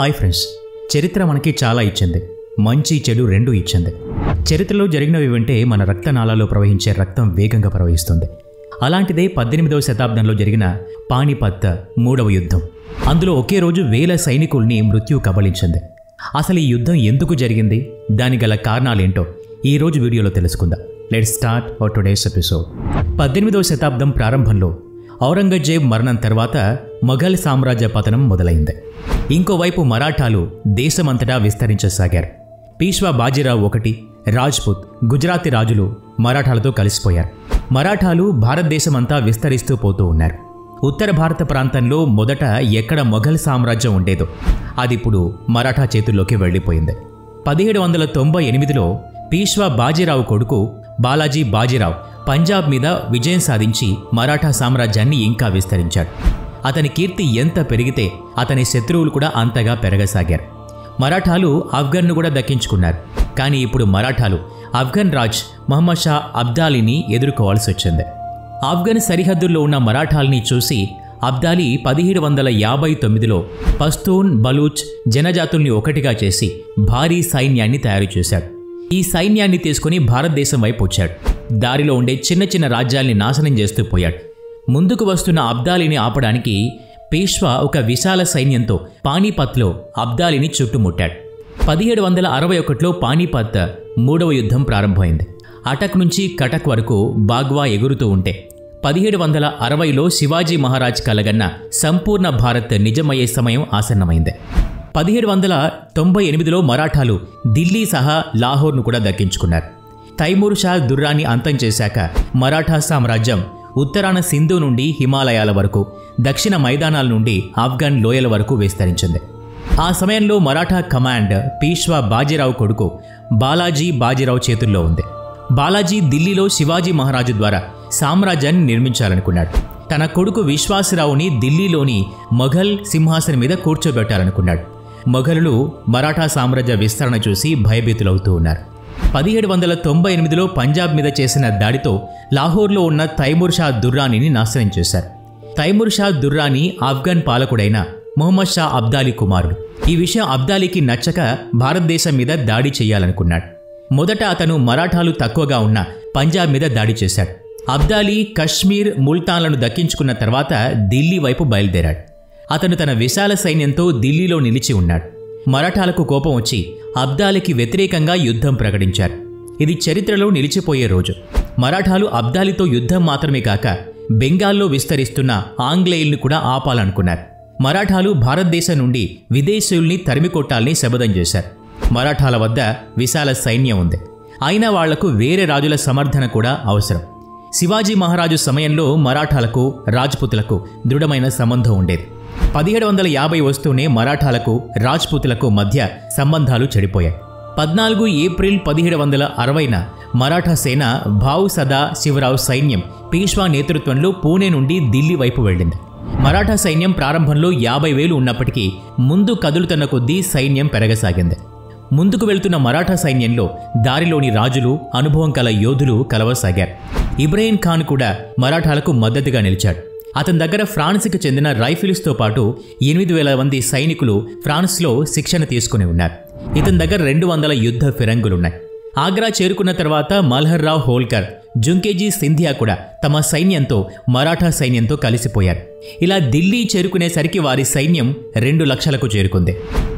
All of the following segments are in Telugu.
హాయ్ ఫ్రెండ్స్ చరిత్ర మనకి చాలా ఇచ్చింది. మంచి చెడు రెండు ఇచ్చింది. చరిత్రలో జరిగినవి వింటే మన రక్తనాళాల్లో ప్రవహించే రక్తం వేగంగా ప్రవహిస్తుంది. అలాంటిదే పద్దెనిమిదవ శతాబ్దంలో జరిగిన పాణిపత్ మూడవ యుద్ధం. అందులో ఒకే రోజు వేల సైనికుల్ని మృత్యు కబళించింది. అసలు ఈ యుద్ధం ఎందుకు జరిగింది? దాని గల కారణాలేంటో ఈ రోజు వీడియోలో తెలుసుకుందాం. Let start our today's episode పద్దెనిమిదవ శతాబ్దం ప్రారంభంలో ఔరంగజేబ్ మరణం తర్వాత మొఘల్ సామ్రాజ్య పతనం మొదలైంది. ఇంకోవైపు మరాఠాలు దేశమంతటా విస్తరించసాగారు. పీష్వా బాజీరావు ఒకటి రాజ్పుత్ గుజరాతీ రాజులు మరాఠాలతో కలిసిపోయారు. మరాఠాలు భారతదేశమంతా విస్తరిస్తూ పోతూ ఉన్నారు. ఉత్తర భారత ప్రాంతంలో మొదట ఎక్కడ మొఘల్ సామ్రాజ్యం ఉండేదో అది ఇప్పుడు మరాఠా చేతుల్లోకి వెళ్ళిపోయింది. పదిహేడు వందల తొంభై ఎనిమిదిలో పీష్వా బాజీరావు కొడుకు బాలాజీ బాజీరావు పంజాబ్ మీద విజయం సాధించి మరాఠా సామ్రాజ్యాన్ని ఇంకా విస్తరించాడు. అతని కీర్తి ఎంత పెరిగితే అతని శత్రువులు కూడా అంతగా పెరగసాగారు. మరాఠాలు ఆఫ్ఘన్ను కూడా దక్కించుకున్నారు. కానీ ఇప్పుడు మరాఠాలు ఆఫ్ఘన్ రాజ్ మహమ్మద్ షా అబ్దాలీని ఎదుర్కోవాల్సి వచ్చింది. ఆఫ్ఘన్ సరిహద్దుల్లో ఉన్న మరాఠాల్ని చూసి అబ్దాలీ పదిహేడు వందల యాభై తొమ్మిదిలో పస్తూన్ బలూచ్ జనజాతుల్ని ఒకటిగా చేసి భారీ సైన్యాన్ని తయారు చేశాడు. ఈ సైన్యాన్ని తీసుకుని భారతదేశం వైపు వచ్చాడు. దారిలో ఉండే చిన్న చిన్న రాజ్యాల్ని నాశనం చేస్తూ పోయాడు. ముందుకు వస్తున్న అబ్దాలిని ఆపడానికి పేష్వా ఒక విశాల సైన్యంతో పానీపత్లో అబ్దాలిని చుట్టుముట్టాడు. పదిహేడు వందల అరవై ఒకటిలో పానీపత్ మూడవ యుద్ధం ప్రారంభమైంది. అటక్ నుంచి కటక్ వరకు బాగ్వా ఎగురుతూ ఉంటే పదిహేడు వందల అరవైలో శివాజీ మహారాజ్ కలగన్న సంపూర్ణ భారత్ నిజమయ్యే సమయం ఆసన్నమైంది. పదిహేడు వందల తొంభై ఎనిమిదిలో మరాఠాలు ఢిల్లీ సహా లాహోర్ను కూడా దక్కించుకున్నారు. తైమూర్ షా దుర్రాన్ని అంతం చేశాక మరాఠా సామ్రాజ్యం ఉత్తరాన సింధు నుండి హిమాలయాల వరకు దక్షిణ మైదానాల నుండి ఆఫ్ఘన్ లోయల వరకు విస్తరించింది. ఆ సమయంలో మరాఠా కమాండ్ పీష్వా బాజీరావు కొడుకు బాలాజీ బాజీరావు చేతుల్లో ఉంది. బాలాజీ ఢిల్లీలో శివాజీ మహారాజు ద్వారా సామ్రాజ్యాన్ని నిర్మించాలనుకున్నాడు. తన కొడుకు విశ్వాసరావుని ఢిల్లీలోని మొఘల్ సింహాసనం మీద కూర్చోబెట్టాలనుకున్నాడు. మొఘలులు మరాఠా సామ్రాజ్య విస్తరణ చూసి భయభీతులవుతూ ఉన్నారు. పదిహేడు వందల తొంభై ఎనిమిదిలో పంజాబ్ మీద చేసిన దాడితో లాహోర్లో ఉన్న తైమూర్ షా దుర్రానీని నాశనం చేశారు. తైమూర్ షా దుర్రానీ ఆఫ్ఘన్ పాలకుడైన మొహమ్మద్ షా అబ్దాలీ కుమారుడు. ఈ విషయం అబ్దాలీకి నచ్చక భారతదేశం మీద దాడి చేయాలనుకున్నాడు. మొదట అతను మరాఠాలు తక్కువగా ఉన్న పంజాబ్ మీద దాడి చేశాడు. అబ్దాలీ కశ్మీర్ ముల్తాన్లను దక్కించుకున్న తర్వాత ఢిల్లీ వైపు బయలుదేరాడు. అతను తన విశాల సైన్యంతో ఢిల్లీలో నిలిచి ఉన్నాడు. మరాఠాలకు కోపం వచ్చి అబ్దాలికి వ్యతిరేకంగా యుద్ధం ప్రకటించారు. ఇది చరిత్రలో నిలిచిపోయే రోజు. మరాఠాలు అబ్దాలితో యుద్ధం మాత్రమే కాక బెంగాల్లో విస్తరిస్తున్న ఆంగ్లేయుల్ని కూడా ఆపాలనుకున్నారు. మరాఠాలు భారతదేశం నుండి విదేశీయుల్ని తరిమికొట్టాలని శబదం చేశారు. మరాఠాల వద్ద విశాల సైన్యం ఉంది. అయినా వాళ్ళకు వేరే రాజుల సమర్థన కూడా అవసరం. శివాజీ మహారాజు సమయంలో మరాఠాలకు రాజ్పుతులకు దృఢమైన సంబంధం ఉండేది. పదిహేడు వందల యాభై వస్తూనే మరాఠాలకు రాజ్పూతులకు మధ్య సంబంధాలు చెడిపోయాయి. పద్నాలుగు ఏప్రిల్ పదిహేడు వందల అరవైన మరాఠా సేన భావు సదా శివరావు సైన్యం పీష్వా నేతృత్వంలో పూణే నుండి ఢిల్లీ వైపు వెళ్ళింది. మరాఠా సైన్యం ప్రారంభంలో యాభై వేలు ఉన్నప్పటికీ ముందు కదులుతున్న కొద్దీ సైన్యం పెరగసాగింది. ముందుకు వెళ్తున్న మరాఠా సైన్యంలో దారిలోని రాజులు అనుభవం కల యోధులు కలవసాగారు. ఇబ్రాహీం ఖాన్ కూడా మరాఠాలకు మద్దతుగా నిలిచాడు. అతని దగ్గర ఫ్రాన్స్కి చెందిన రైఫిల్స్తో పాటు ఎనిమిది వేల మంది సైనికులు ఫ్రాన్స్లో శిక్షణ తీసుకుని ఉన్నారు. ఇతని దగ్గర రెండు వందల యుద్ధ ఫిరంగులున్నాయి. ఆగ్రా చేరుకున్న తర్వాత మల్హర్రావు హోల్కర్ జుంకేజీ సింధియా కూడా తమ సైన్యంతో మరాఠా సైన్యంతో కలిసిపోయారు. ఇలా ఢిల్లీ చేరుకునేసరికి వారి సైన్యం రెండు లక్షలకు చేరుకుంది.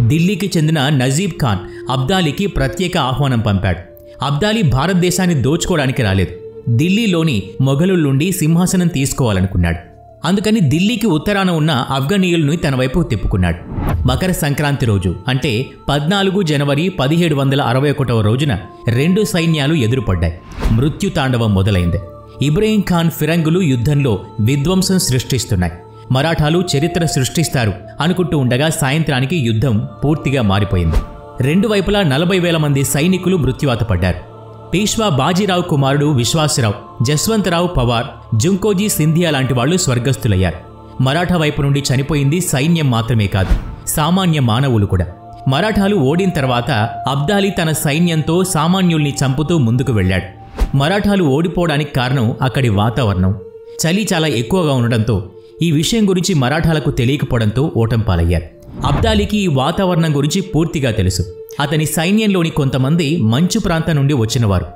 ఢిల్లీకి చెందిన నజీబ్ ఖాన్ అబ్దాలీకి ప్రత్యేక ఆహ్వానం పంపాడు. అబ్దాలీ భారతదేశాన్ని దోచుకోవడానికి రాలేదు. ఢిల్లీలోని మొఘలుల నుండి సింహాసనం తీసుకోవాలనుకున్నాడు. అందుకని ఢిల్లీకి ఉత్తరాన ఉన్న ఆఫ్ఘనీయులను తన వైపు తిప్పుకున్నాడు. మకర సంక్రాంతి రోజు అంటే పద్నాలుగు జనవరి పదిహేడు వందల అరవై ఒకటవ రోజున రెండు సైన్యాలు ఎదురుపడ్డాయి. మృత్యుతాండవం మొదలైంది. ఇబ్రహీం ఖాన్ ఫిరంగులు యుద్ధంలో విధ్వంసం సృష్టిస్తున్నాయి. మరాఠాలు చరిత్ర సృష్టిస్తారు అనుకుంటూ ఉండగా సాయంత్రానికి యుద్ధం పూర్తిగా మారిపోయింది. రెండు వైపులా నలభై వేల మంది సైనికులు మృత్యువాత పడ్డారు. పీష్వా బాజీరావు కుమారుడు విశ్వాసరావు జస్వంతరావు పవార్ జుంకోజీ సింధియా లాంటి వాళ్ళు స్వర్గస్థులయ్యారు. మరాఠా వైపు నుండి చనిపోయింది సైన్యం మాత్రమే కాదు సామాన్య మానవులు కూడా. మరాఠాలు ఓడిన తర్వాత అబ్దాలీ తన సైన్యంతో సామాన్యుల్ని చంపుతూ ముందుకు వెళ్ళాడు. మరాఠాలు ఓడిపోవడానికి కారణం అక్కడి వాతావరణం. చలి చాలా ఎక్కువగా ఉండడంతో ఈ విషయం గురించి మరాఠాలకు తెలియకపోవడంతో ఓటం పాలయ్యారు అబ్దాలీకి ఈ వాతావరణం గురించి పూర్తిగా తెలుసు. అతని సైన్యంలోని కొంతమంది మంచు ప్రాంతం నుండి వచ్చినవారు.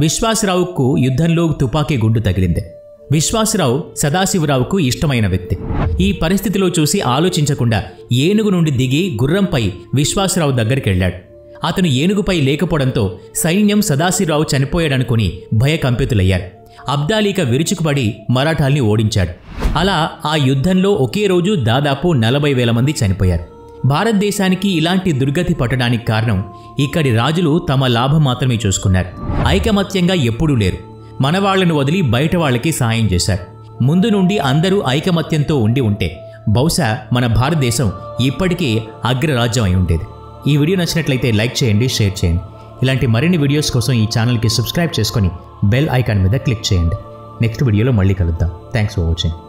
విశ్వాసరావుకు యుద్ధంలో తుపాకీ గుండు తగిలింది. విశ్వాసరావు సదాశివరావుకు ఇష్టమైన వ్యక్తి. ఈ పరిస్థితిలో చూసి ఆలోచించకుండా ఏనుగు నుండి దిగి గుర్రంపై విశ్వాసరావు దగ్గరికి వెళ్ళాడు. అతను ఏనుగుపై లేకపోవడంతో సైన్యం సదాశివరావు చనిపోయాడనుకుని భయకంపితులయ్యారు. అబ్దాలీక విరుచుకుపడి మరాఠాల్ని ఓడించాడు. అలా ఆ యుద్ధంలో ఒకే రోజు దాదాపు నలభై వేల మంది చనిపోయారు. భారతదేశానికి ఇలాంటి దుర్గతి పట్టడానికి కారణం ఇక్కడి రాజులు తమ లాభం మాత్రమే చూసుకున్నారు. ఐకమత్యంగా ఎప్పుడూ లేరు. మన వాళ్ళను వదిలి బయట వాళ్ళకి సాయం చేశారు. ముందు నుండి అందరూ ఐకమత్యంతో ఉండి ఉంటే బహుశా మన భారతదేశం ఇప్పటికీ అగ్రరాజ్యం అయి ఉండేది. ఈ వీడియో నచ్చినట్లయితే లైక్ చేయండి షేర్ చేయండి. ఇలాంటి మరిన్ని వీడియోస్ కోసం ఈ ఛానల్కి సబ్స్క్రైబ్ చేసుకొని బెల్ ఐకాన్ మీద క్లిక్ చేయండి. నెక్స్ట్ వీడియోలో మళ్ళీ కలుద్దాం. Thanks for watching.